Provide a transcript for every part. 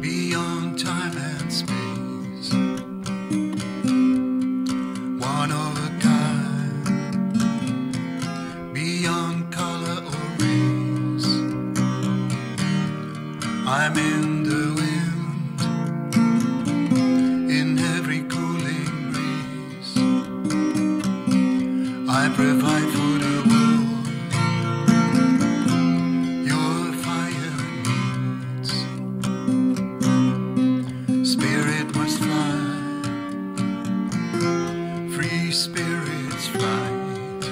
beyond time and space. One of a kind beyond color or race. I'm in the wind in every cooling breeze. I provide. Spirits flight.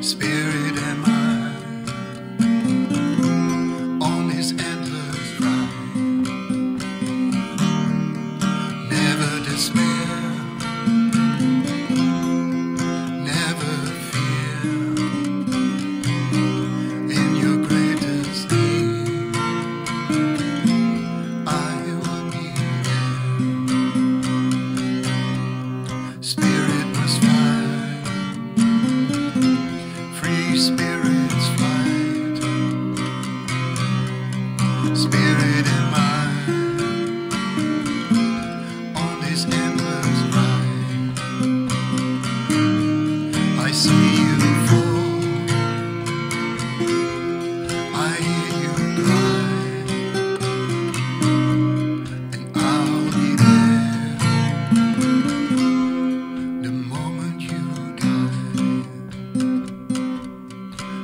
Spirit am I on this endless ride. Never despair,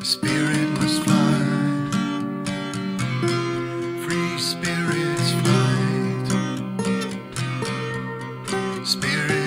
Spirit must fly, free spirits fly. Spirit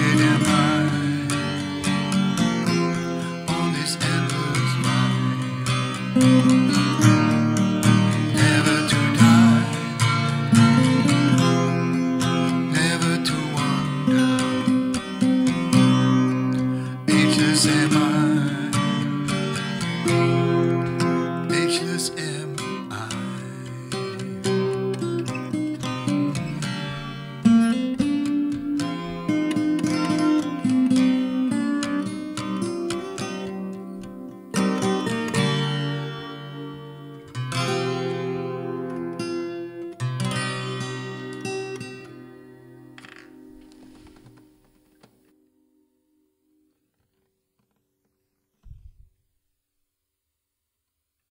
Cinema.